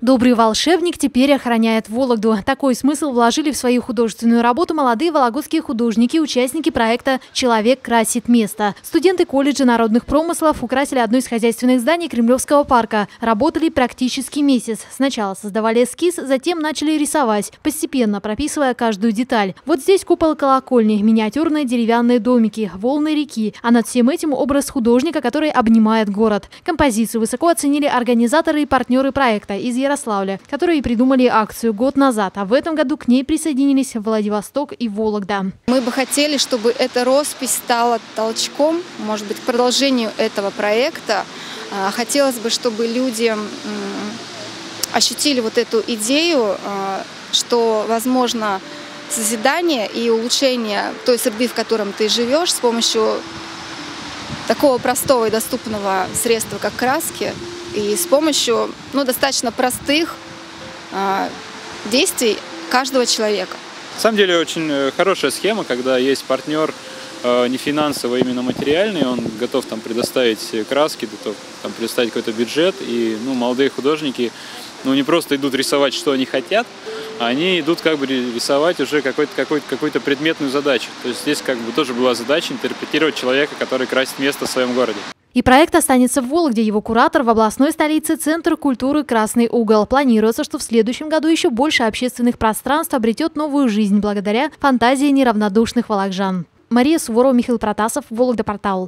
Добрый волшебник теперь охраняет Вологду. Такой смысл вложили в свою художественную работу молодые вологодские художники, участники проекта «Человек красит место». Студенты колледжа народных промыслов украсили одно из хозяйственных зданий Кремлевского парка. Работали практически месяц. Сначала создавали эскиз, затем начали рисовать, постепенно прописывая каждую деталь. Вот здесь купол колокольни, миниатюрные деревянные домики, волны реки, а над всем этим образ художника, который обнимает город. Композицию высоко оценили организаторы и партнеры проекта из Ярославля, которые придумали акцию год назад, а в этом году к ней присоединились Владивосток и Вологда. Мы бы хотели, чтобы эта роспись стала толчком, может быть, к продолжению этого проекта. А, хотелось бы, чтобы люди ощутили вот эту идею, а, что возможно созидание и улучшение той среды, в котором ты живешь, с помощью такого простого и доступного средства, как краски, и с помощью ну, достаточно простых э, действий каждого человека. На самом деле очень э, хорошая схема, когда есть партнер э, не финансовый, а именно материальный, он готов там предоставить краски, готов там предоставить какой-то бюджет, и ну, молодые художники ну, не просто идут рисовать, что они хотят, а они идут как бы рисовать уже какой-то какой какую предметную задачу. То есть здесь как бы тоже была задача интерпретировать человека, который красит место в своем городе. И проект останется в Вологде. Его куратор в областной столице Центр культуры «Красный угол». Планируется, что в следующем году еще больше общественных пространств обретет новую жизнь благодаря фантазии неравнодушных волокжан. Мария Суворова, Михаил Протасов, Вологда Портал.